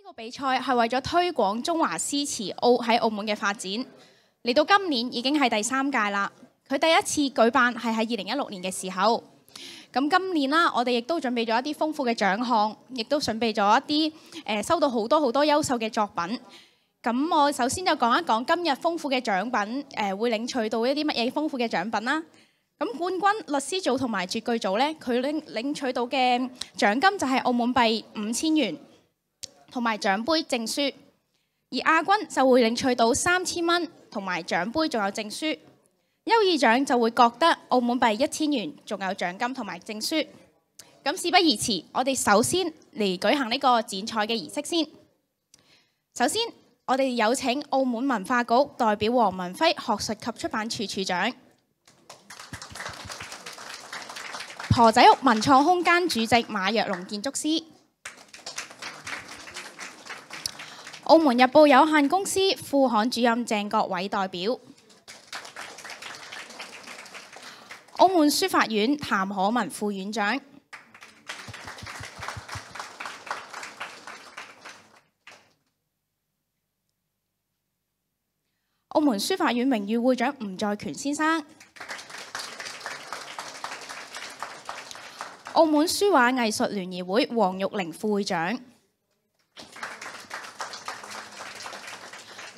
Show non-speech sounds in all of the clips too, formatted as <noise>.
呢個比賽係為咗推廣中華詩詞澳喺澳門嘅發展，嚟到今年已經係第三屆啦。佢第一次舉辦係喺二零一六年嘅時候。咁今年啦，我哋亦都準備咗一啲豐富嘅獎項，亦都準備咗一啲誒、收到好多好多優秀嘅作品。咁我首先就講一講今日豐富嘅獎品，誒、呃、會領取到一啲乜嘢豐富嘅獎品啦。咁冠軍律師組同埋絕句組咧，佢領領取到嘅獎金就係澳門幣五千元，同埋獎杯證書。而亞軍就會領取到三千蚊，同埋獎杯仲有證書。優異獎就會覺得澳門幣一千元，仲有獎金同埋證書。咁事不宜遲，我哋首先嚟舉行呢個剪彩嘅儀式先。首先，我哋有請澳門文化局代表黃文輝學術及出版處處長，婆仔屋文創空間主席馬若龍建築師，澳門日報有限公司副刊主任鄭國偉代表。澳門書法院譚可文副院長，澳門書法院名誉會長吳在權先生，澳門書畫藝術聯誼會黃玉玲副會長，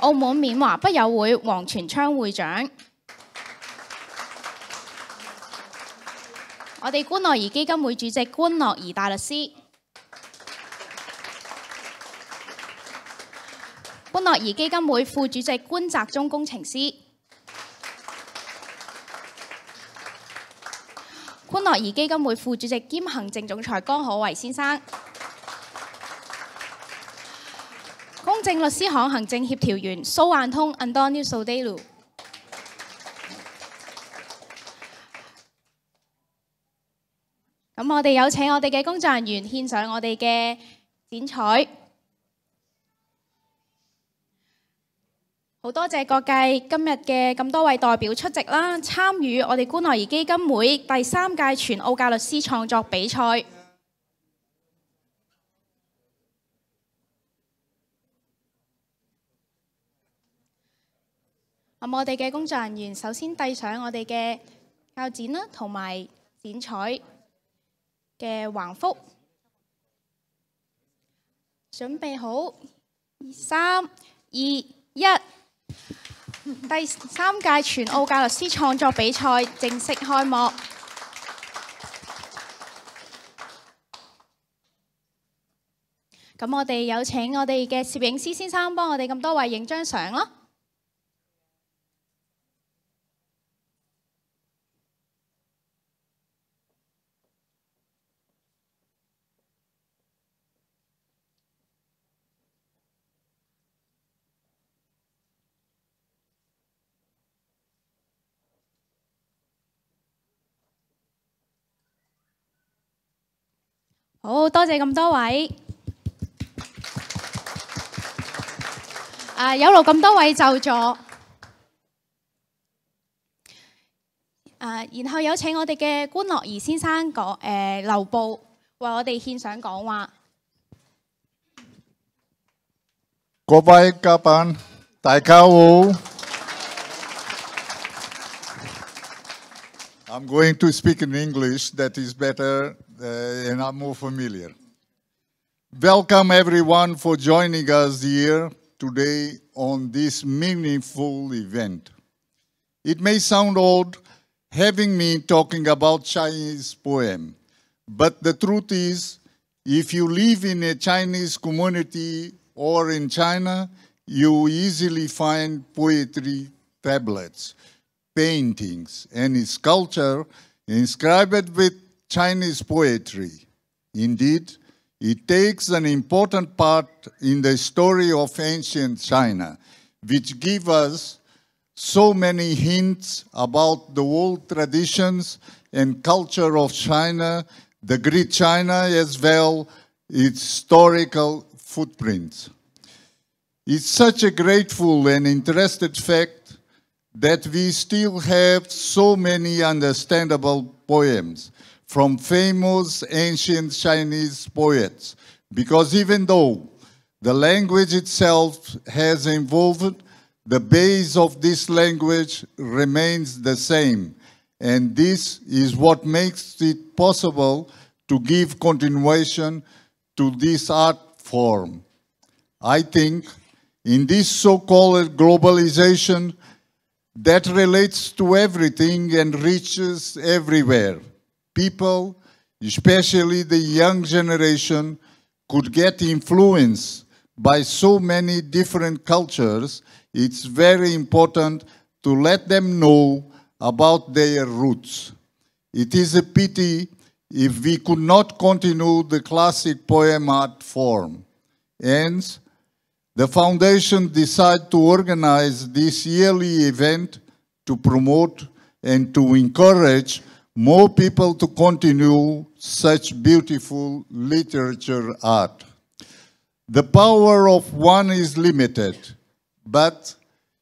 澳門緬華筆友會黃全昌會長。我哋官樂怡基金會主席官乐怡大律師，官樂怡基金會副主席官澤忠工程師，官樂怡基金會副主席兼行政總裁江可為先生，律師行行政協調員蘇萬通 Andoni Sodelu。咁我哋有請我哋嘅工作人員獻上我哋嘅剪彩，好多謝各界今日嘅咁多位代表出席啦，參與我哋官樂怡基金會第三屆全澳教律師創作比賽。咁我哋嘅工作人員首先遞上我哋嘅鉸剪啦，同埋剪彩。嘅橫幅，準備好，三、二、一，第三屆全澳教律師創作比賽正式開幕。咁我哋有請我哋嘅攝影師先生幫我哋咁多位影張相咯。好多謝咁多位，啊有劳咁多位就座，啊然後有請我哋嘅官樂怡先生講誒留步，為我哋獻上講話。各位嘉賓，大家好。I'm going to speak in English. That is better. uh, and I'm more familiar. Welcome everyone for joining us here today on this meaningful event. It may sound odd having me talking about Chinese poem, but the truth is, if you live in a Chinese community or in China, you easily find poetry tablets, paintings, and sculpture inscribed with Chinese poetry. Indeed, It takes an important part in the story of ancient China, which give us so many hints about the old traditions and culture of China, the Great China as well, its historical footprints. It's such a grateful and interested fact that we still have so many understandable poems from famous ancient Chinese poets, because even though the language itself has evolved, the base of this language remains the same. And this is what makes it possible to give continuation to this art form. I think in this so-called globalization that relates to everything and reaches everywhere. People, especially the young generation, could get influenced by so many different cultures. It's very important to let them know about their roots. It is a pity if we could not continue the classic poem art form. Hence, the foundation decided to organize this yearly event to promote and to encourage more people to continue such beautiful literature art. The power of one is limited, but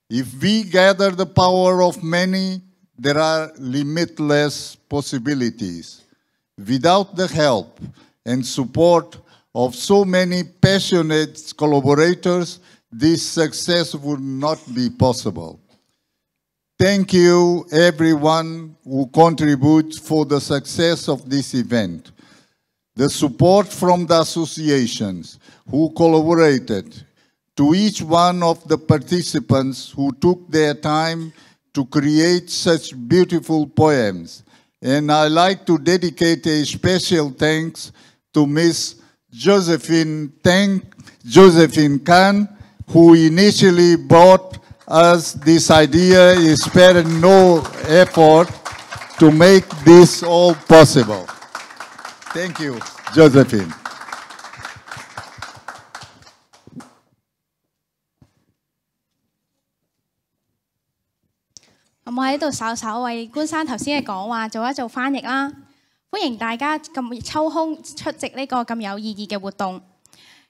if we gather the power of many, there are limitless possibilities. Without the help and support of so many passionate collaborators, this success would not be possible. Thank you, everyone who contributes for the success of this event. The support from the associations who collaborated, to each one of the participants who took their time to create such beautiful poems. And I like to dedicate a special thanks to Miss Josephine Tang, Josephine Khan, who initially brought us this idea, he spared no effort to make this all possible. Thank you, Josephine. 咁我喺度稍稍为官山头先嘅讲话做一做翻译啦。 歡迎大家咁抽空出席呢個咁有意義嘅活動。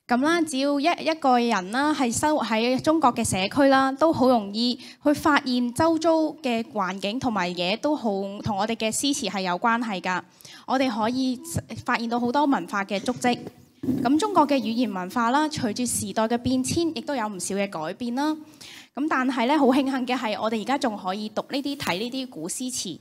咁啦，只要一一個人啦，係生活喺中國嘅社區啦，都好容易去發現周遭嘅環境同埋嘢都好同我哋嘅詩詞係有關係㗎。我哋可以發現到好多文化嘅足跡。咁中國嘅語言文化啦，隨住時代嘅變遷，亦都有唔少嘅改變啦。咁但係咧，好慶幸嘅係，我哋而家仲可以讀呢啲睇呢啲古詩詞。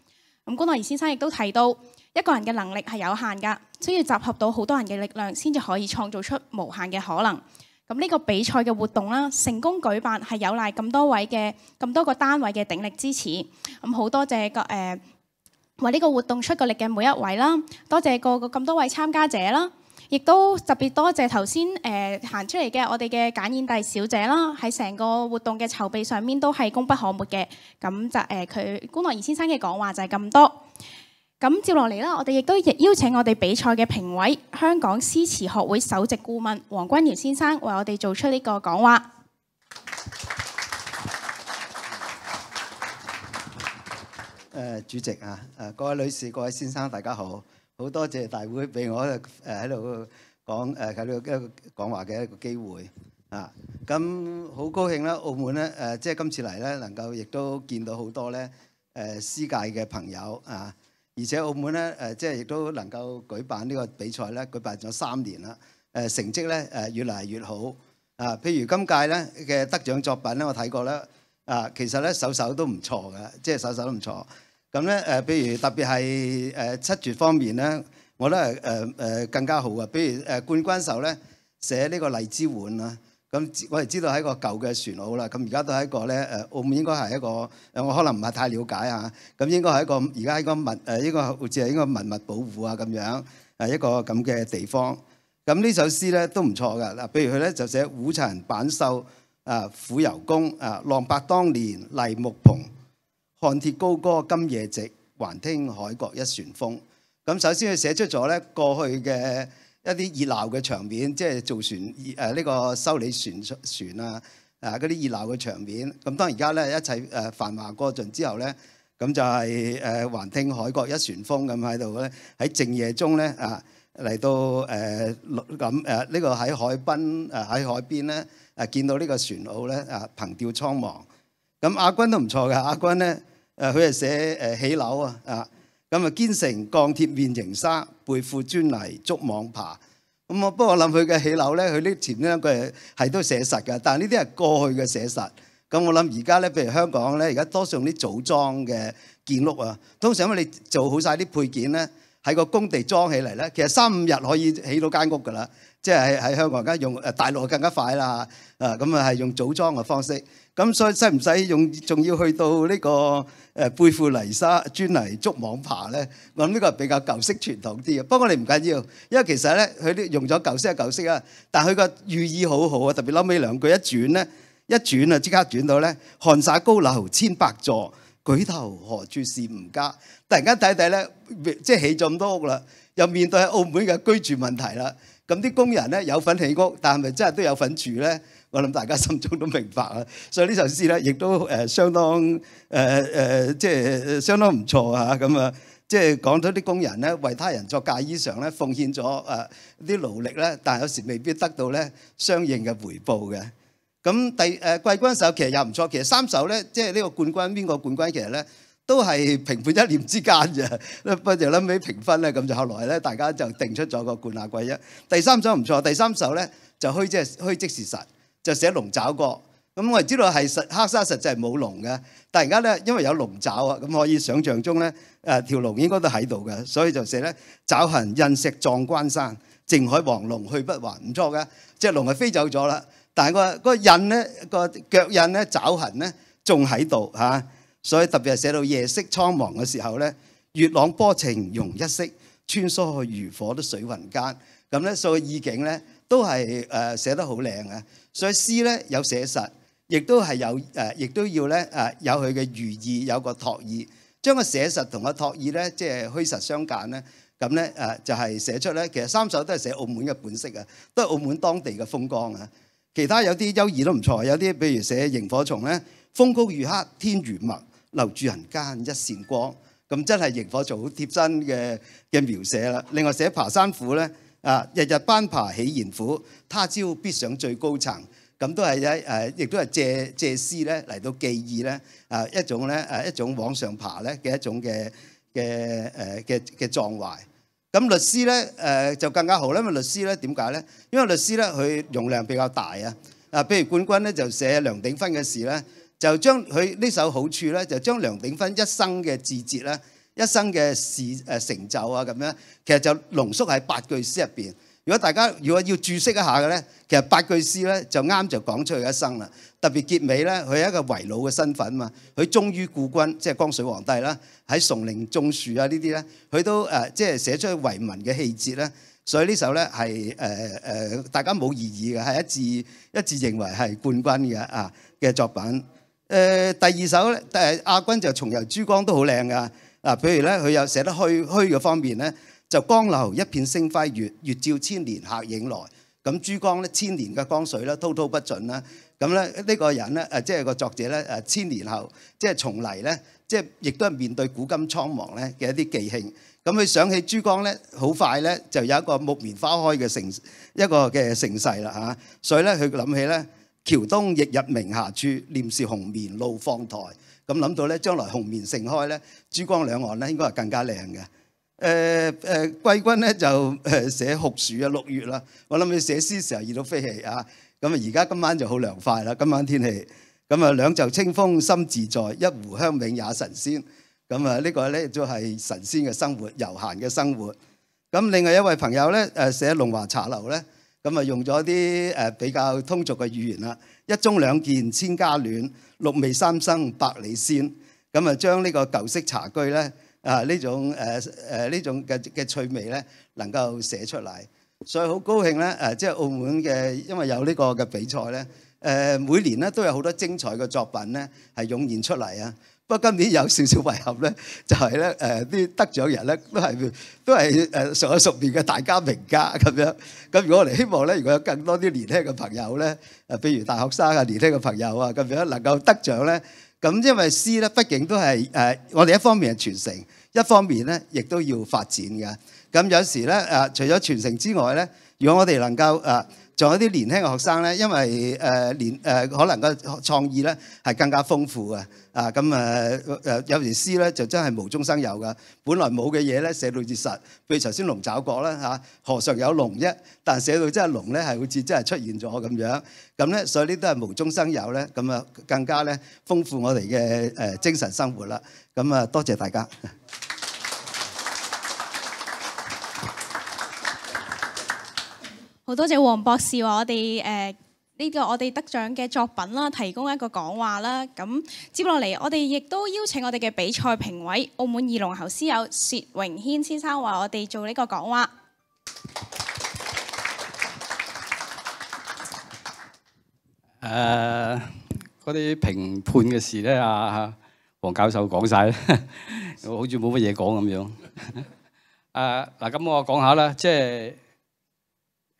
咁官樂儀先生亦都提到，一個人嘅能力係有限噶，需要集合到好多人嘅力量，先至可以創造出無限嘅可能。咁呢個比賽嘅活動啦，成功舉辦係有賴咁多位嘅咁多個單位嘅鼎力支持。咁好多謝個誒為呢個活動出個力嘅每一位啦，多謝個個咁多位參加者啦，亦都特別多謝頭先誒行出嚟嘅我哋嘅簡燕娣小姐啦，喺成個活動嘅籌備上面都係功不可沒嘅。咁就誒佢官樂儀先生嘅講話就係咁多。咁接落嚟啦，我哋亦都邀請我哋比賽嘅評委，香港詩詞學會首席顧問黃君堯先生，為我哋做出呢個講話。誒主席啊，誒各位女士、各位先生，大家好，好多謝大會俾我誒喺度講誒喺度一個講話嘅一個機會啊！咁好高興啦，澳門咧誒，即係今次嚟咧，能夠亦都見到好多咧誒詩界嘅朋友啊！而且澳門咧誒，即係亦都能夠舉辦呢個比賽咧，舉辦咗三年啦，誒成績咧誒越嚟越好啊！譬如今屆咧嘅得獎作品咧，我睇過咧啊，其實咧首首都唔錯嘅，即係首首都唔錯。咁咧誒，譬如特別係誒七絕方面咧，我都係誒誒更加好啊！譬如誒冠軍手咧，寫呢個荔枝碗啦。咁我哋知道係一個舊嘅船澳啦，咁而家都係一個咧誒，澳門應該係一個誒，我可能唔係太了解嚇，咁應該係一個而家一個文誒，應該好似係應該文物保護啊咁樣誒一個咁嘅地方。咁呢首詩咧都唔錯噶嗱，譬如佢咧就寫烏塵板秀啊，苦游宮啊，浪白當年荔木篷，漢鐵高歌今夜夕，還聽海角一船風。咁首先佢寫出咗咧過去嘅。一啲熱鬧嘅場面，即係造船誒呢個修理船船啊，誒嗰啲熱鬧嘅場面。咁當而家咧一切誒繁華過盡之後咧，咁就係誒還聽海角一船風咁喺度咧，喺靜夜中咧啊嚟到誒咁誒呢個喺海濱誒喺海邊咧誒見到呢個船澳咧啊憑吊蒼茫。咁阿軍都唔錯嘅，亞軍咧誒佢係寫誒起樓啊啊！咁啊，堅城鋼鐵面形沙，背負磚泥捉網爬。咁我不過我諗佢嘅起樓咧，佢呢前兩句係都寫實嘅，但係呢啲係過去嘅寫實。咁我諗而家咧，譬如香港咧，而家多數用啲組裝嘅建屋啊，通常因為你做好晒啲配件咧，喺個工地裝起嚟咧，其實三五日可以起到間屋㗎啦。即係喺香港而家用誒大陸更加快啦。啊，咁啊係用組裝嘅方式。咁所以使唔使用仲要去到呢個誒背負泥沙磚泥捉網爬咧？我諗呢個比較舊式傳統啲嘅。不過你唔緊要，因為其實咧佢啲用咗舊式係舊式啊，但係佢個寓意好好啊。特別後尾兩句一轉咧，一轉啊即刻轉到咧，寒灑高樓千百座，舉頭何處是吾家？突然間睇睇咧，即係起咗咁多屋啦，又面對喺澳門嘅居住問題啦。咁啲工人咧有份起屋，但係咪真係都有份住咧？我諗大家心中都明白啊，所以呢首詩咧，亦都誒相當誒誒，即係相當唔錯啊！咁啊，即係講到啲工人咧，為他人作嫁衣裳咧，奉獻咗誒啲勞力咧，但係有時未必得到咧相應嘅回報嘅。咁第誒季軍首其實又唔錯，其實三首咧，即係呢個冠軍邊個冠軍，其實咧都係評判一念之間啫。不過就諗起評分咧，咁就後來咧，大家就定出咗個冠亞季一。第三首唔錯，第三首咧就虛即係虛即是實。就寫龍爪角，咁我哋知道係實黑沙實際係冇龍嘅，但係而家咧因為有龍爪啊，咁可以想像中咧誒條龍應該都喺度嘅，所以就寫咧爪痕印石撞關山，靖海黃龍去不還，唔錯嘅，隻龍係飛走咗啦，但係個個印咧個腳印咧爪痕咧仲喺度。嚇，所以特別係寫到夜色蒼茫嘅時候咧，月朗波情容一色，穿梭如火的水雲間，咁咧所以意境咧都係誒寫得好靚嘅。所以詩咧有寫實，亦都係有誒，亦都要咧誒有佢嘅寓意，有個託意，將個寫實同個託意咧，即係虛實相間咧。咁咧誒就係寫出咧，其實三首都係寫澳門嘅本色啊，都係澳門當地嘅風光啊。其他有啲優異都唔錯，有啲譬如寫螢火蟲咧，風高如黑，天如墨，留住人間一線光。咁真係螢火蟲好貼身嘅嘅描寫啦。另外寫爬山虎咧。啊！日日攀爬喜賢苦，他朝必上最高層。咁都係一誒，亦都係借借詩咧嚟到記憶咧啊一種咧誒一種往上爬咧嘅一種嘅嘅誒嘅嘅壯懷。咁律師咧誒就更加好啦，因為律師咧點解咧？因為律師咧佢容量比較大啊。啊，譬如冠軍咧就寫梁鼎芬嘅事咧，就將佢呢首好處咧，就將梁鼎芬一生嘅字節咧。一生嘅事誒成就啊咁樣，其實就濃縮喺八句詩入邊。如果大家如果要注釋一下嘅咧，其實八句詩咧就啱就講出佢一生啦。特別結尾咧，佢係一個遺老嘅身份嘛，佢忠於故君，即係江水皇帝啦。喺崇陵種樹啊呢啲咧，佢都誒即係寫出遺民嘅氣節咧。所以呢首咧係誒誒大家冇異議嘅，係一致一致認為係冠軍嘅啊嘅作品。誒、第二首咧誒亞軍就重遊珠江都好靚噶。嗱，譬如咧，佢有寫得虛虛嘅方面咧，就江流一片星輝月，月照千年客影來。咁珠江咧，千年嘅江水咧，滔滔不盡啦。咁咧，呢個人咧，誒，即係個作者咧，誒，千年後即係重嚟咧，即係亦都係面對古今蒼茫咧嘅一啲記興。咁佢想起珠江咧，好快咧就有一個木棉花開嘅盛一個嘅盛世啦嚇。所以咧，佢諗起咧，橋東亦日明霞處，念是紅棉露芳台。咁諗到咧，將來紅棉盛開咧，珠江兩岸咧應該係更加靚嘅。誒、呃、誒，季、呃、軍咧就誒寫酷暑啊，六月啦。我諗佢寫詩時候熱到飛起啊。咁啊，而家今晚就好涼快啦。今晚天氣咁啊，兩袖清風心自在，一壺香茗也神仙。咁啊，呢個咧都係神仙嘅生活，悠閒嘅生活。咁另外一位朋友咧誒寫龍華茶樓咧，咁啊用咗啲誒比較通俗嘅語言啦，一盅兩件千家暖，六味三生百里鮮。咁啊將呢個舊式茶居咧啊呢種誒誒呢種嘅嘅趣味咧能夠寫出嚟，所以好高興咧誒，即係澳門嘅，因為有呢個嘅比賽咧，誒每年咧都有好多精彩嘅作品咧係湧現出嚟啊！不過今年有少少遺憾咧，<laughs> 就係咧誒啲得獎人咧都係都係誒熟有熟面嘅大家名家 <laughs> 咁樣。咁如果我哋希望咧，如果有更多啲年輕嘅朋友咧，誒譬如大學生啊、年輕嘅朋友啊咁樣能夠得獎咧，咁因為詩咧畢竟都係誒我哋一方面係傳承，一方面咧亦都要發展嘅。咁有時咧誒，除咗傳承之外咧，如果我哋能夠誒，仲有啲年輕嘅學生咧，因為誒年誒可能個創意咧係更加豐富嘅。啊，咁誒誒有時詩咧就真係無中生有噶，本來冇嘅嘢咧寫到至實，譬如頭先龍爪角啦嚇，何嘗有龍啫？但寫到真係龍咧係好似真係出現咗咁樣，咁咧所以呢都係無中生有咧，咁啊更加咧豐富我哋嘅誒精神生活啦。咁啊多謝大家。好多謝黃博士話我哋誒呢個我哋得獎嘅作品啦，提供一個講話啦。咁接落嚟，我哋亦都邀請我哋嘅比賽評委澳門二龍喉師友薛榮軒先生話我哋做呢個講話。誒，嗰啲評判嘅事咧，阿黃教授講晒，我 <laughs> 好似冇乜嘢講咁樣。誒 <laughs> 嗱，咁我講下啦，即係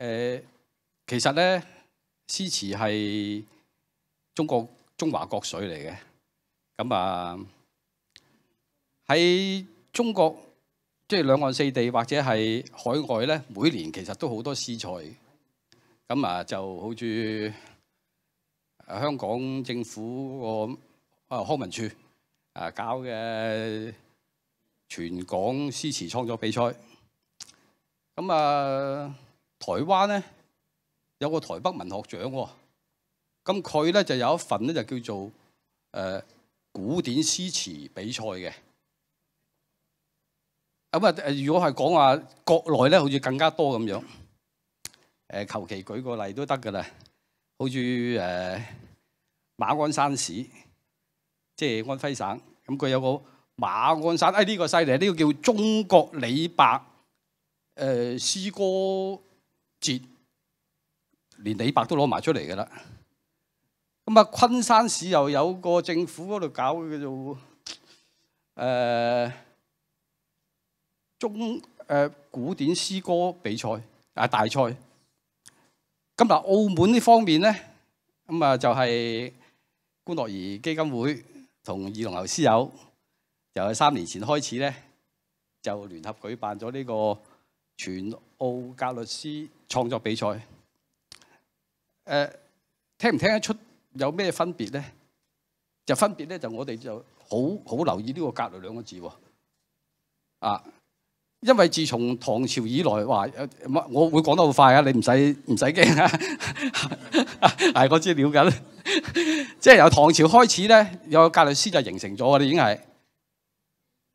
誒，其實咧詩詞係中國中華國粹嚟嘅。咁啊喺中國即係兩岸四地或者係海外咧，每年其實都好多詩賽。咁啊就好似〜香港政府個啊康文署啊搞嘅全港詩詞創作比賽，咁啊台灣咧有個台北文學獎喎，咁佢咧就有一份咧就叫做誒古典詩詞比賽嘅，咁啊如果係講話國內咧，好似更加多咁樣，誒求其舉個例都得㗎啦。好似誒馬鞍山市，即係安徽省，咁佢有個馬鞍山，哎呢個犀利，呢個叫中國李白誒詩歌節，連李白都攞埋出嚟㗎啦。咁啊，昆山市又有個政府嗰度搞嘅叫做誒中誒古典詩歌比賽啊大賽。咁嗱，澳門呢方面咧，咁啊就係觀樂兒基金會同二龍喉詩友，就係三年前開始咧，就聯合舉辦咗呢個全澳格律詩創作比賽。誒，聽唔聽得出有咩分別咧？就分別咧，就我哋就好好留意呢個格律兩個字喎。啊！因為自從唐朝以來，話我會講得好快啊！你唔使唔使驚啊！<laughs> 係我知了緊，即係由唐朝開始咧，有個格律詩就形成咗我哋已經係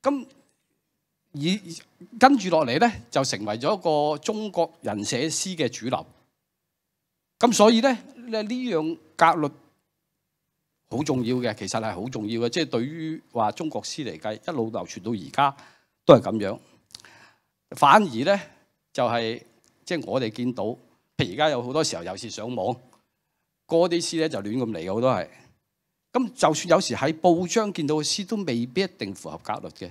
咁，以跟住落嚟咧，就成為咗一個中國人寫詩嘅主流。咁所以咧，呢呢樣格律好重要嘅，其實係好重要嘅，即係對於話中國詩嚟計，一路流傳到而家都係咁樣。反而咧，就係即係我哋見到，譬如而家有好多時候，有時上網，嗰啲詩咧就亂咁嚟嘅，好多係。咁就算有時喺報章見到嘅詩，都未必一定符合格律嘅。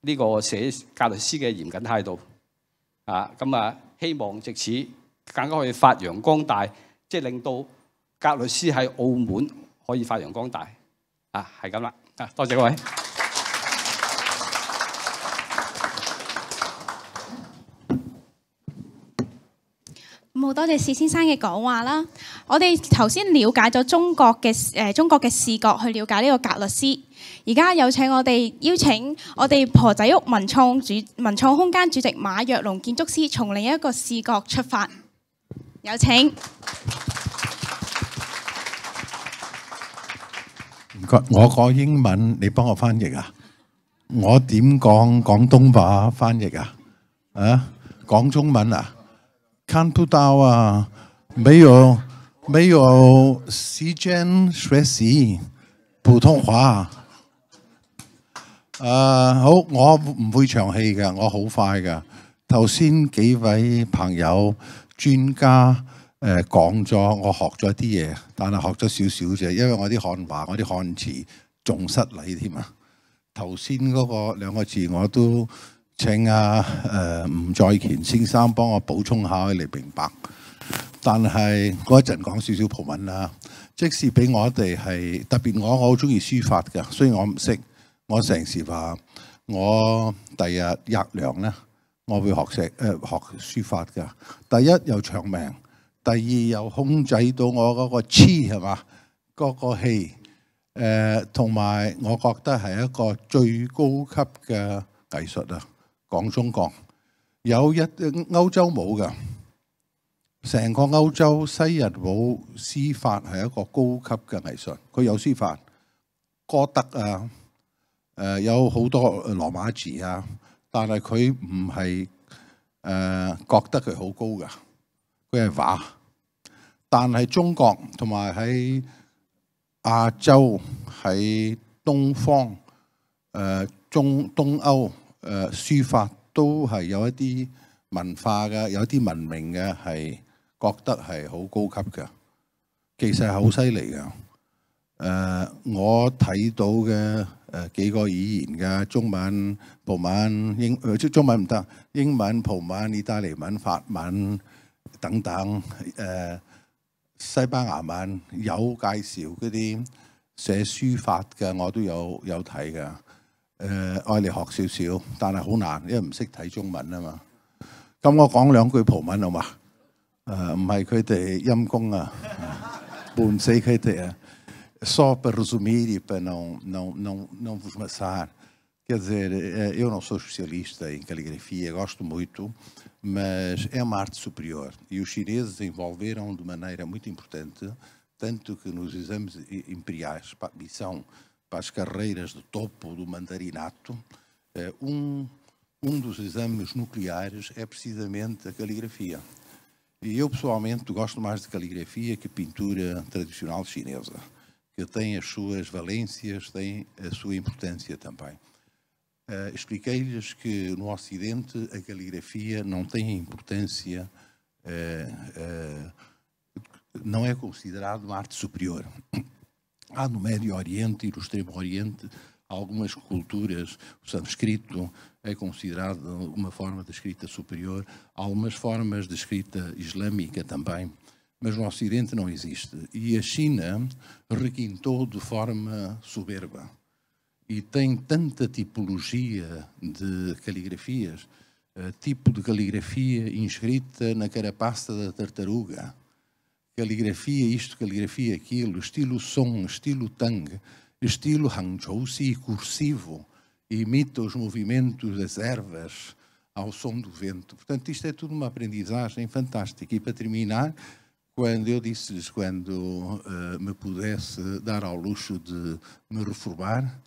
呢個寫格律詩嘅嚴謹態度啊！咁啊，希望藉此更加可以發揚光大，即係令到格律詩喺澳門可以發揚光大啊！係咁啦，啊多謝各位。好多謝薛先生嘅講話啦。我哋頭先了解咗中國嘅诶、中国嘅視角去了解呢個格律斯。而家有請我哋邀請我哋婆仔屋文創主文创空間主席馬若龍建築師，從另一個視角出發。有請。唔該，我講英文，你幫我翻譯啊？我點講廣東話翻譯啊？啊，講中文啊？看不到啊，没有没有時間學習普通話。誒、好，我唔會長氣嘅，我好快嘅。頭先幾位朋友專家誒講咗，我學咗啲嘢，但係學咗少少啫，因為我啲漢話、我啲漢詞仲失禮添啊。頭先嗰個兩個字我都請阿誒吳在乾先生幫我補充下嚟明白。但係嗰一陣講少少葡文啦，即使俾我哋係特別我我好中意書法嘅，雖然我唔識，我成時話我第日入糧咧，我會學識誒、呃、學書法嘅。第一又長命，第二又控制到我嗰個黐係嘛，嗰、嗰個氣。同埋、我覺得係一個最高級嘅藝術啊！講中國有一歐洲冇嘅，成個歐洲西日冇司法係一個高級嘅藝術。佢有司法，歌德啊，誒有好多羅馬字啊，但係佢唔係誒覺得佢好高㗎，佢係畫。但係中國同埋喺亞洲喺東方，诶、中東歐誒、呃、書法都係有一啲文化嘅，有啲文明嘅，係覺得係好高級嘅。其實係好犀利嘅。誒、我睇到嘅誒幾個語言嘅中文、葡文、英誒即中文唔得，英文、葡文、意大利文、法文等等誒。西班牙文有介紹嗰啲寫書法嘅，我都有有睇嘅。诶、呃，爱嚟学少少，但系好难，因为唔识睇中文啊嘛。咁我讲两句葡文好嘛？诶、呃，唔系佢哋阴公啊，闷死佢哋啊。Só para resumir e para não, não, não, não vos maçar, quer dizer, eh, eu não sou especialista em caligrafia, gosto muito, mas é uma arte superior e os chineses desenvolveram de maneira muito importante, tanto que nos exames i- imperiais para admissão para as carreiras de topo do mandarinato, eh, um, um dos exames nucleares é precisamente a caligrafia. E eu pessoalmente gosto mais de caligrafia que pintura tradicional chinesa, que tem as suas valências, tem a sua importância também. Eh, Expliquei-lhes que no Ocidente a caligrafia não tem importância, eh, eh, não é considerado uma arte superior. Há no Médio Oriente e no Extremo Oriente algumas culturas, o sânscrito é considerado uma forma de escrita superior, há algumas formas de escrita islâmica também, mas no Ocidente não existe. E a China requintou de forma soberba e tem tanta tipologia de caligrafias, eh, tipo de caligrafia inscrita na carapaça da tartaruga, caligrafia isto, caligrafia aquilo, estilo som, estilo tang, estilo hangzhousi cursivo, imita os movimentos das ervas ao som do vento. Portanto, isto é tudo uma aprendizagem fantástica. E para terminar, quando eu disse-lhes quando eh, me pudesse dar ao luxo de me reformar,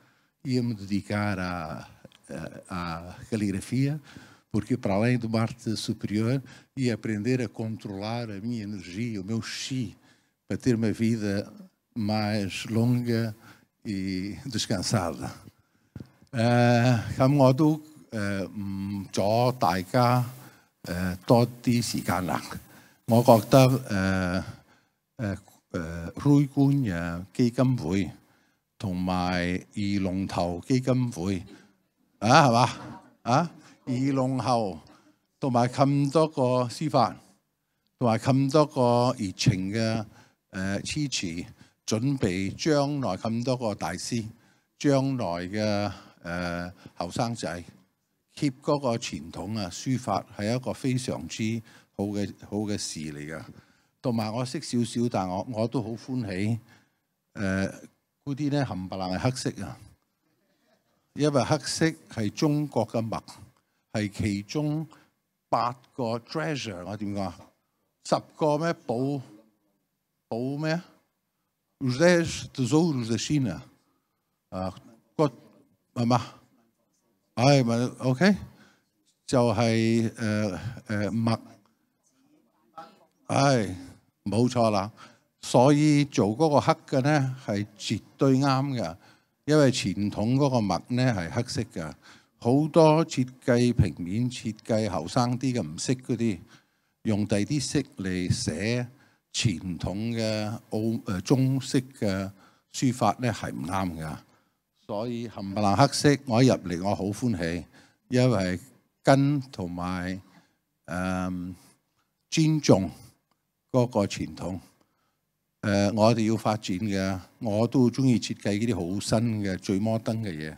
ia-me dedicar à, à, à caligrafia, porque para além de uma arte superior, ia aprender a controlar a minha energia, o meu chi, para ter uma vida mais longa e descansada. 诶咁我都诶唔阻大家诶、多啲时间啦。我觉得诶诶诶灰官嘅基金会同埋二龙头基金会啊系嘛啊 二龍後同埋咁多個司法同埋咁多個熱情嘅誒支持，準備將來咁多個大師，將來嘅誒後生仔 keep 嗰個傳統啊，書法係一個非常之好嘅好嘅事嚟嘅。同埋我識少少，但我我都好歡喜。誒嗰啲咧冚唪唥係黑色啊，因為黑色係中國嘅墨，係其中八個 treasure，我點講啊？十個咩寶寶咩啊？Res tesouro da China 啊，個係嘛？係咪 OK？就係誒誒墨，係冇錯啦。所以做嗰個黑嘅咧係絕對啱嘅，因為傳統嗰個墨咧係黑色嘅。好多設計平面設計後生啲嘅唔識嗰啲，用第啲色嚟寫傳統嘅澳誒中式嘅書法咧係唔啱㗎。所以冚唪唥黑色，我一入嚟我好歡喜，因為跟同埋誒尊重嗰個傳統。誒、我哋要發展嘅，我都中意設計呢啲好新嘅、最摩登嘅嘢。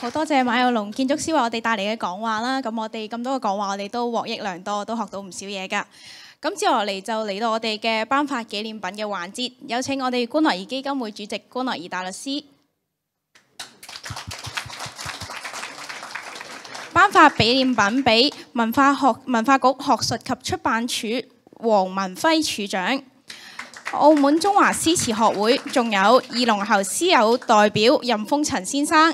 好多謝馬有龍建築師為我哋帶嚟嘅講話啦。咁我哋咁多個講話，我哋都獲益良多，都學到唔少嘢㗎。咁接落嚟就嚟到我哋嘅頒發紀念品嘅環節，有請我哋官諾兒基金會主席官諾兒大律師頒發紀念品俾文化學文化局學術及出版署。黃文輝處長、澳門中華詩詞學會，仲有二龍喉詩友代表任風塵先生。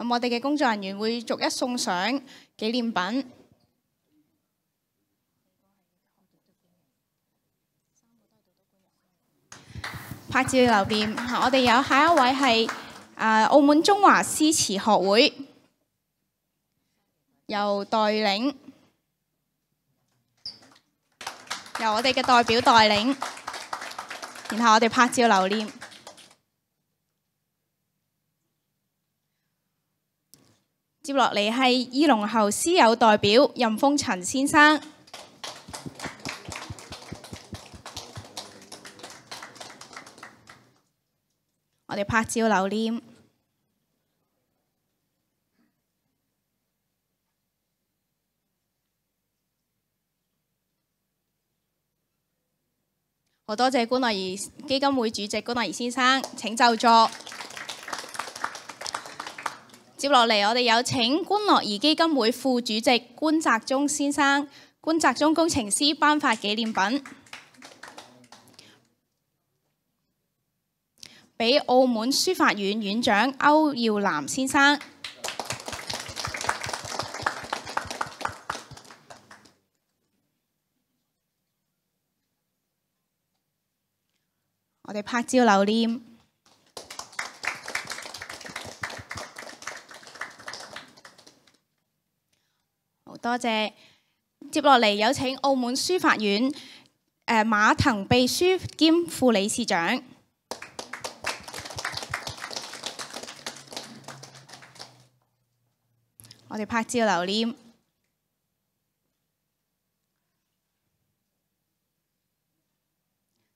咁我哋嘅工作人員會逐一送上紀念品。拍照留念，我哋有下一位係啊澳門中華詩詞學會由代領，由我哋嘅代表代領，然後我哋拍照留念。接落嚟係二龍喉詩友代表任風塵先生。我哋拍照留念，好多謝官諾兒基金會主席官諾兒先生，請就座。接落嚟，我哋有請官諾兒基金會副主席官澤忠先生、官澤忠工程師頒發紀念品。俾澳門書法院院長歐耀南先生，我哋拍照留念。好多謝，接落嚟有請澳門書法院誒馬騰秘書兼副理事長。我哋拍照留念，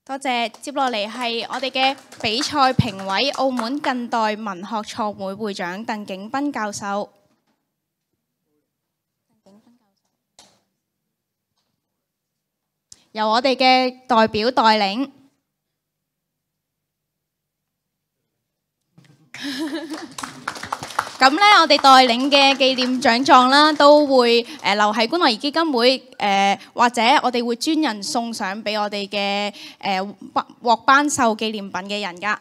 多謝。接落嚟係我哋嘅比賽評委，澳門近代文學創會會長鄧景斌教授。由我哋嘅代表帶領。<laughs> 咁咧，我哋帶領嘅紀念獎狀啦，都會誒留喺官諾兒基金會誒，或者我哋會專人送上俾我哋嘅誒獲頒授紀念品嘅人噶。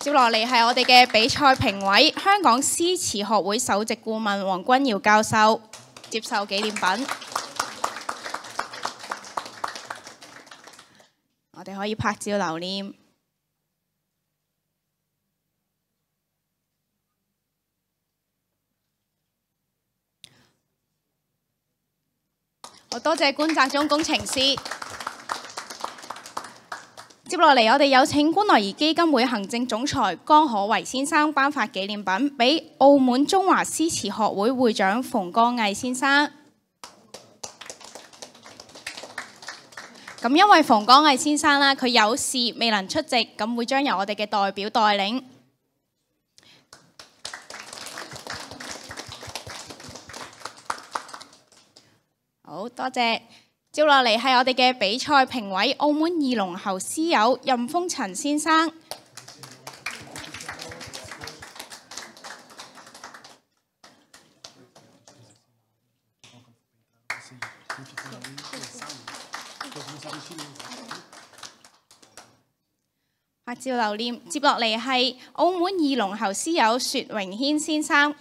接落嚟係我哋嘅比賽評委，香港詩詞學會首席顧問黃君堯教授接受紀念品。我哋可以拍照留念。我多謝觀澤中工程師。接落嚟，我哋有請觀樂兒基金會行政總裁江可為先生頒發紀念品俾澳門中華詩詞學會會長馮光毅先生。咁因為馮光毅先生啦，佢有事未能出席，咁會將由我哋嘅代表代領。好多謝。接落嚟係我哋嘅比賽評委，澳門二龍喉師友任風塵先生。拍照留念。接落嚟係澳門二龍喉詩友薛榮軒先生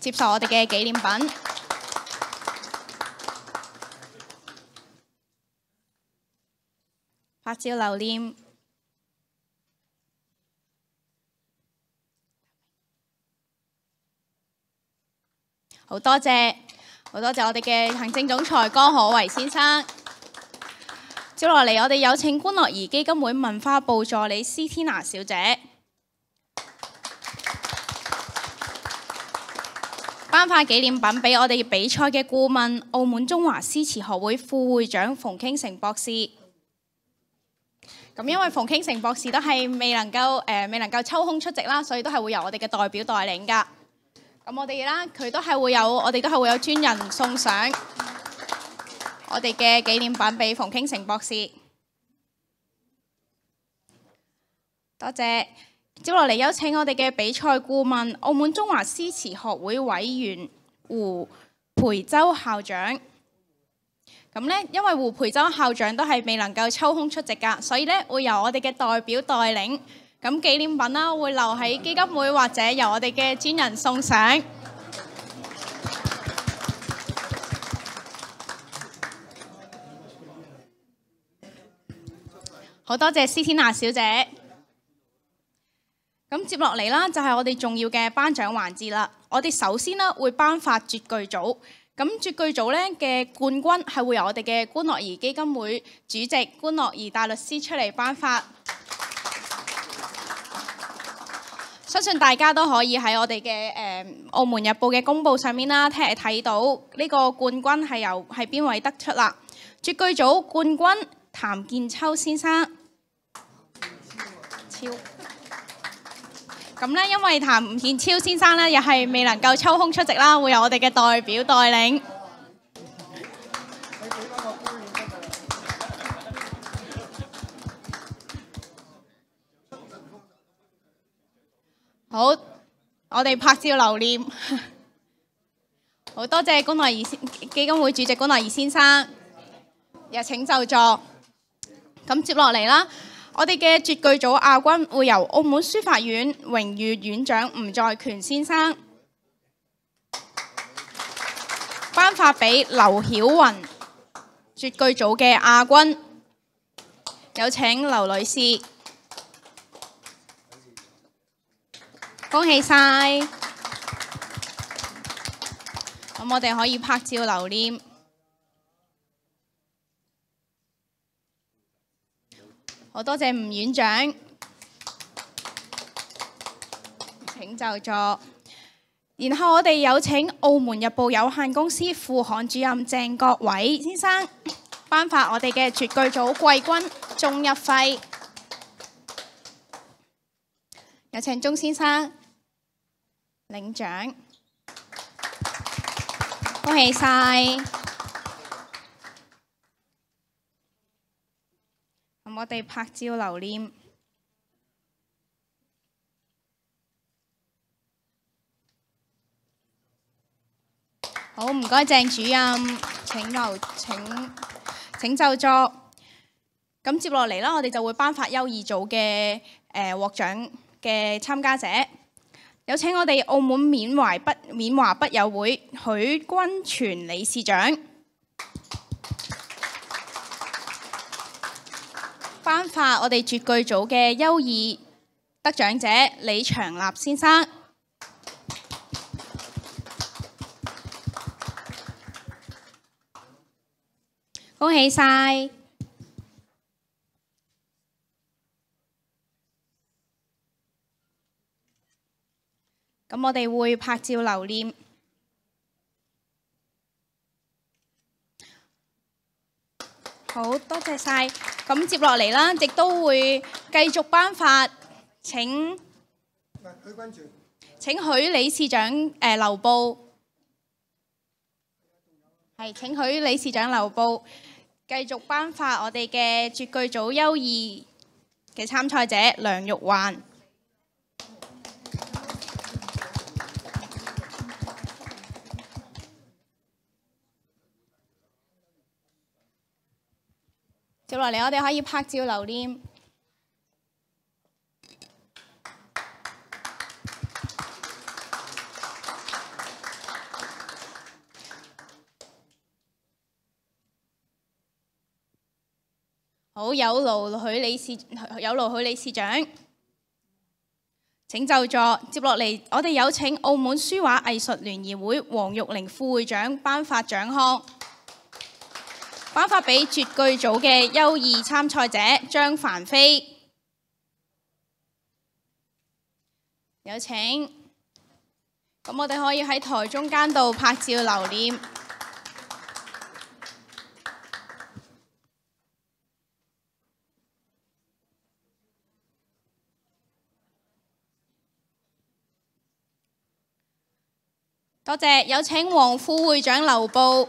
接受我哋嘅紀念品。拍照留念。好多謝，好多謝我哋嘅行政總裁江可為先生。接落嚟，我哋有請觀樂兒基金會文化部助理施天娜小姐頒發紀念品俾我哋比賽嘅顧問，澳門中華詩詞學會副會長馮傾城博士。咁因為馮傾城博士都係未能夠誒、未能夠抽空出席啦，所以都係會由我哋嘅代表代領㗎。咁我哋啦，佢都係會有，我哋都係會有專人送上我哋嘅紀念品俾馮傾城博士。多謝。接落嚟有請我哋嘅比賽顧問，澳門中華詩詞學會委員胡培洲校長。咁呢，因為胡培洲校長都係未能夠抽空出席㗎，所以呢會由我哋嘅代表代領。咁紀念品啦，會留喺基金會或者由我哋嘅專人送上。好多謝施天娜小姐。咁接落嚟啦，就係我哋重要嘅頒獎環節啦。我哋首先呢會頒發絕句組。咁絕句組咧嘅冠軍係會由我哋嘅官樂兒基金會主席官樂兒大律師出嚟頒發。相信大家都可以喺我哋嘅誒《澳門日報》嘅公佈上面啦，聽日睇到呢個冠軍係由係邊位得出啦？絕句組冠軍譚建秋先生。咁呢，因為譚建超先生呢，又係未能夠抽空出席啦，會由我哋嘅代表代領。好，我哋拍照留念。<laughs> 好多謝觀樂兒基金會主席觀樂兒先生，有請就座。咁接落嚟啦。我哋嘅絕句組亞軍會由澳門書法院榮譽院長吳在權先生頒發俾劉曉雲絕句組嘅亞軍，有請劉女士，恭喜晒！咁我哋可以拍照留念。好多謝吳院長，請就座。然後我哋有請澳門日報有限公司副刊主任鄭國偉先生頒發我哋嘅絕句組季軍鐘一輝，有請鐘先生領獎，恭喜晒！我哋拍照留念。好，唔该鄭主任，請留请请就座。咁接落嚟啦，我哋就會頒發優異組嘅誒獲獎嘅參加者。有請我哋澳門緬懷筆緬華筆友會許君全理事長。頒發我哋絕句組嘅優異得獎者李長立先生。恭喜晒！咁我哋會拍照留念。好多謝晒。咁接落嚟啦，亦都會繼續頒發請請許理事長誒留步，係請許理事長留步，繼續頒發我哋嘅絕句組優異嘅參賽者梁玉環。接落嚟，我哋可以拍照留念。好，有勞許理事，有勞許理事長。請就座。接落嚟，我哋有請澳門書畫藝術聯誼會黃玉玲副會長頒發獎項。颁发俾絕句組嘅優異參賽者張凡飛，有請。咁我哋可以喺台中間度拍照留念。多謝，有請黃副會長留步。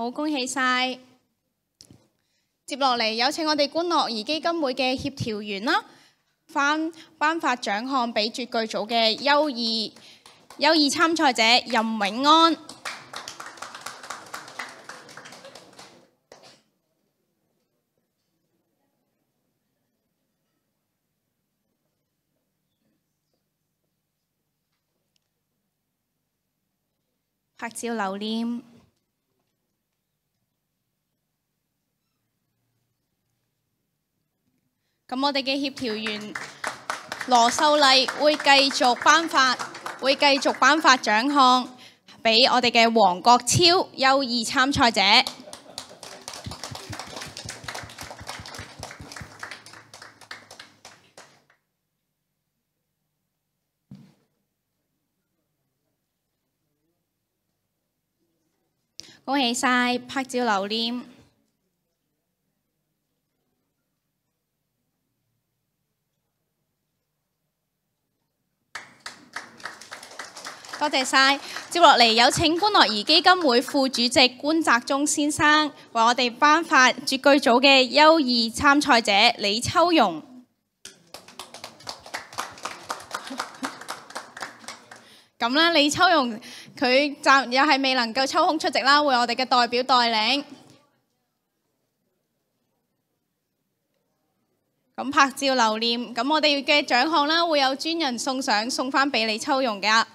好，恭喜晒！接落嚟有請我哋觀樂兒基金會嘅協調員啦，翻頒發獎項俾絕句組嘅優異優異參賽者任永安。拍照留念。咁我哋嘅協調員羅秀麗會繼續頒發，會繼續頒發獎項俾我哋嘅黃國超優異參賽者。恭喜晒，拍照留念。多謝晒。接落嚟有請觀樂兒基金會副主席官澤忠先生為我哋頒發絕句組嘅優異參賽者李秋容。<laughs> 咁啦，李秋容佢暫又係未能夠抽空出席啦，為我哋嘅代表代領。咁拍照留念，咁我哋嘅獎項啦，會有專人送上，送翻俾李秋容㗎。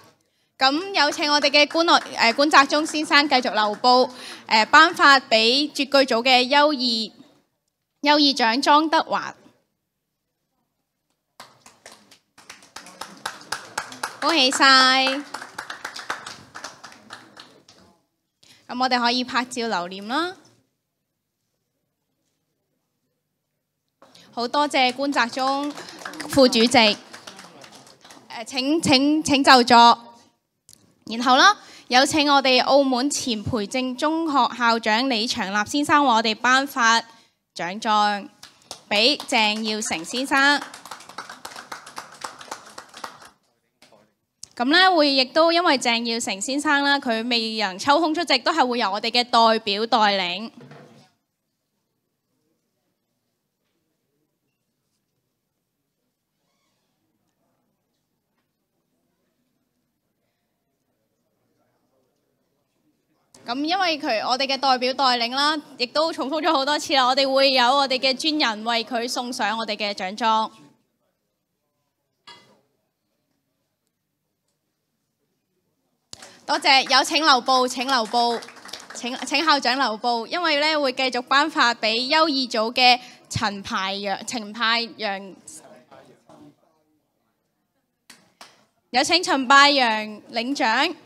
咁有請我哋嘅官樂誒官澤忠先生繼續留步，誒頒發俾絕句組嘅優異優異獎莊德華。恭喜晒！咁我哋可以拍照留念啦。好多謝官澤忠副主席，誒請請請就座。然后啦，有请我哋澳门前培正中学校长李长立先生我哋颁发奖状，俾郑耀成先生。咁咧会亦都因为郑耀成先生啦，佢未能抽空出席，都系会由我哋嘅代表代领。咁因為佢我哋嘅代表代領啦，亦都重複咗好多次啦，我哋會有我哋嘅專人為佢送上我哋嘅獎狀。多謝，有請留步，請留步，請請校長留步，因為咧會繼續頒發俾優異組嘅陳排陽、陳派陽，有請陳派陽領獎。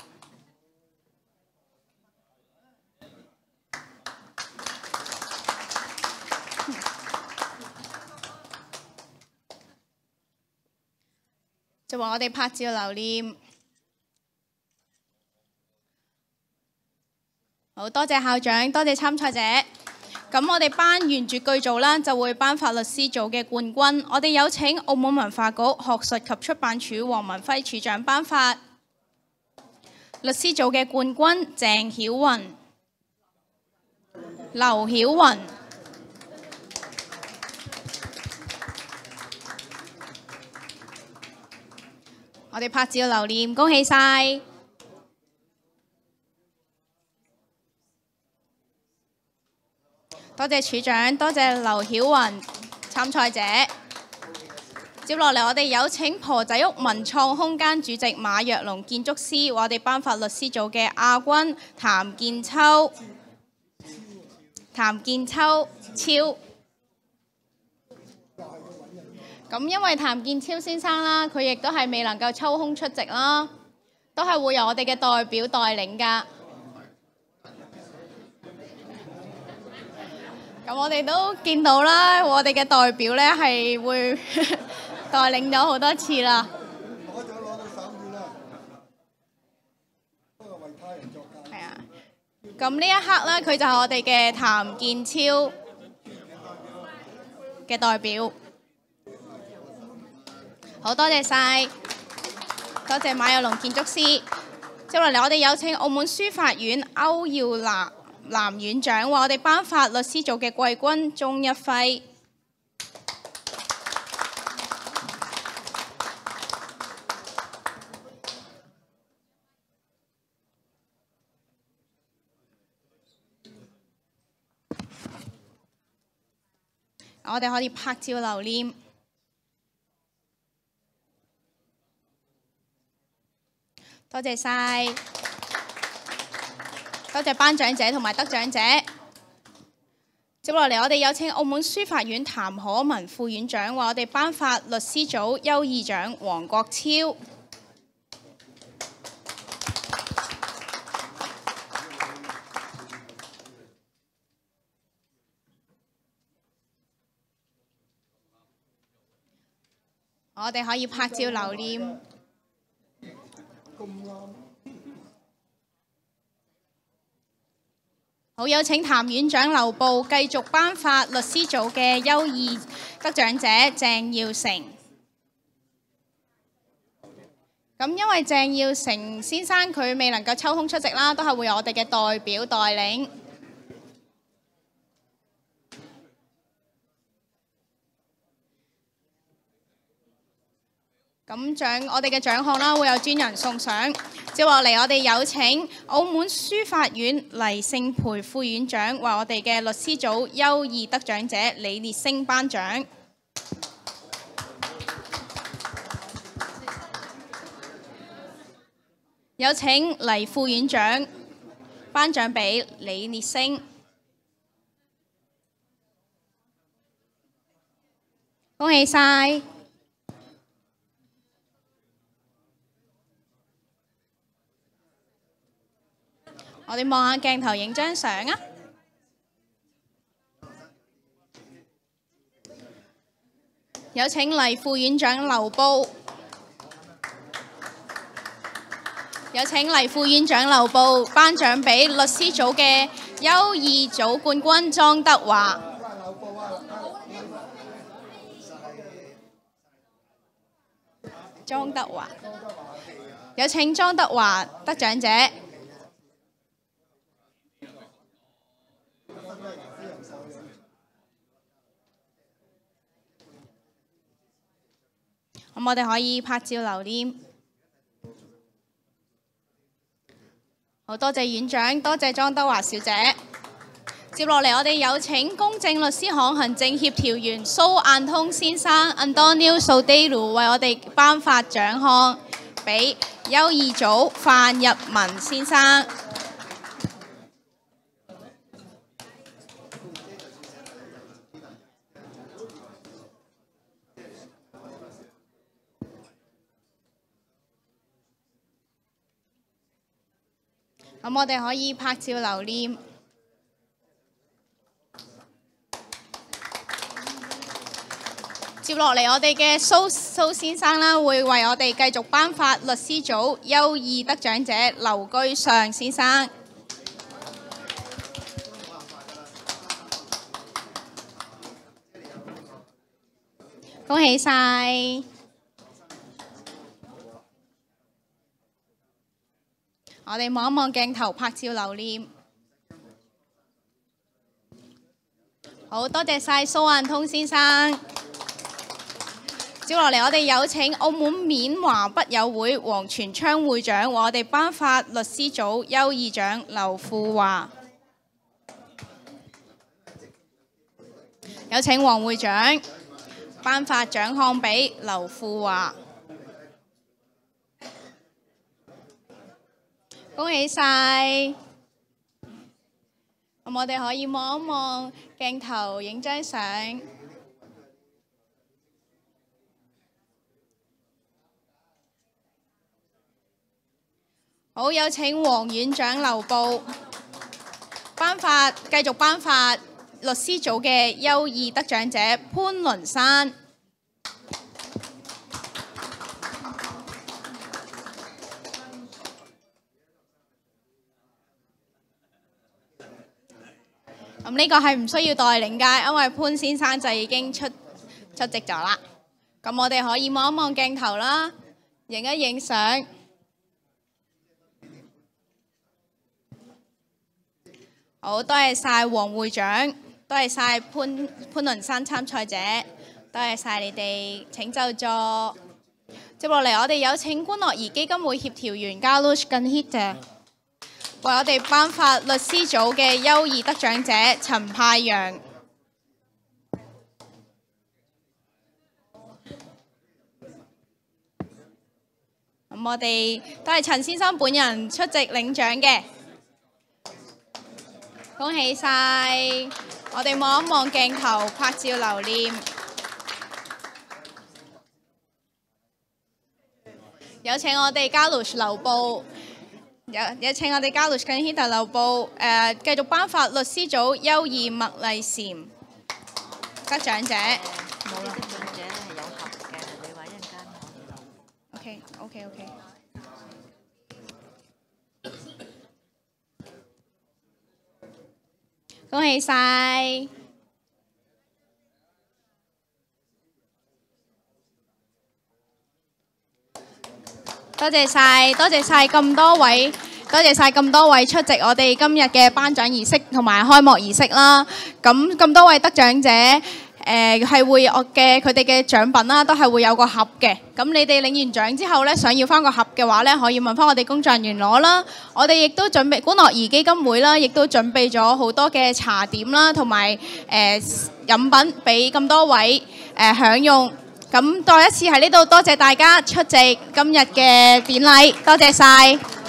就話我哋拍照留念。好多謝校長，多謝參賽者。咁我哋班完絕句組啦，就會頒發律師組嘅冠軍。我哋有請澳門文化局學術及出版署黃文輝處長頒發律師組嘅冠軍鄭曉雲、劉曉雲。我哋拍照留念，恭喜晒！多謝處長，多謝劉曉雲參賽者。接落嚟，我哋有請婆仔屋文創空間主席馬若龍建築師，我哋頒發律師組嘅亞軍譚建秋。譚建秋超。咁因為譚建超先生啦，佢亦都係未能夠抽空出席啦，都係會由我哋嘅代表帶領㗎。咁我哋都見到啦，我哋嘅代表咧係會 <laughs> 帶領咗好多次啦。攞獎攞到手軟啦，不過為他人作嫁。係啊，咁呢一刻咧，佢就係我哋嘅譚建超嘅代表。好多謝晒，多謝馬有龍建築師。接落嚟，我哋有請澳門書法院歐耀南南院長為我哋頒發律師組嘅季軍鐘一輝。我哋可以拍照留念。多謝晒，多謝頒獎者同埋得獎者。接落嚟，我哋有請澳門書法院譚可文副院長為我哋頒發律師組優異獎黃國超。我哋可以拍照留念。好，有請譚院長留步，繼續頒發律師組嘅優異得獎者鄭耀成。咁因為鄭耀成先生佢未能夠抽空出席啦，都係會由我哋嘅代表代領。咁獎我哋嘅獎項啦，會有專人送上。接落嚟，我哋有請澳門書法院黎勝培副院長為我哋嘅律師組優異得獎者李烈星頒獎。有請黎副院長頒獎俾李烈星。恭喜晒！我哋望下鏡頭影張相啊！有請黎副院長留步。有請黎副院長留步，頒獎俾律師組嘅優異組冠軍莊德華。莊德華，有請莊德華得獎者。咁我哋可以拍照留念。好多謝院長，多謝莊德華小姐。接落嚟，我哋有請公正律師行行政協調員蘇晏通先生 Antonio Sodelu 為我哋頒發獎項，俾優異組范日文先生。咁我哋可以拍照留念。接落嚟，我哋嘅蘇蘇先生啦，會為我哋繼續頒發律師組優異得獎者劉居上先生。恭喜晒！我哋望一望鏡頭，拍照留念。好多謝晒蘇晏通先生。接落嚟，我哋有請澳門緬華筆友會黃全昌會長為我哋頒發律師組優異獎劉富華。有請黃會長頒發獎項俾劉富華。恭喜晒！我哋可以望一望鏡頭，影張相。好，有請黃院長留步，頒發繼續頒發律師組嘅優異得獎者潘倫山。咁呢個係唔需要代領㗎，因為潘先生就已經出出席咗啦。咁我哋可以望一望鏡頭啦，影一影相。好，多謝晒黃會長，多謝晒潘潘倫山參賽者，多謝晒你哋，請就座。接落嚟，我哋有請觀樂兒基金會協調員 Galush 更 hit 嘅为我哋颁发律師組嘅優異得獎者陳派阳。咁我哋都係陳先生本人出席領獎嘅，恭喜晒！我哋望一望鏡頭，拍照留念。有請我哋 Galush 留步。有請我哋加律緊軒特留步，誒繼續頒發律師組優異麥麗嬋得獎者。冇啦，獎者咧係有合嘅，你話一陣間可以。OK OK OK。恭喜晒！多謝晒，多謝晒咁多位，多謝晒咁多位出席我哋今日嘅頒獎儀式同埋開幕儀式啦。咁咁多位得獎者，誒、係會我嘅佢哋嘅獎品啦，都係會有個盒嘅。咁你哋領完獎之後咧，想要翻個盒嘅話咧，可以問翻我哋工作人員攞啦。我哋亦都準備古樂兒基金會啦，亦都準備咗好多嘅茶點啦，同埋誒飲品俾咁多位誒、享用。咁再一次喺呢度多謝大家出席今日嘅典禮，多謝晒。